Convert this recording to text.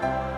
Bye.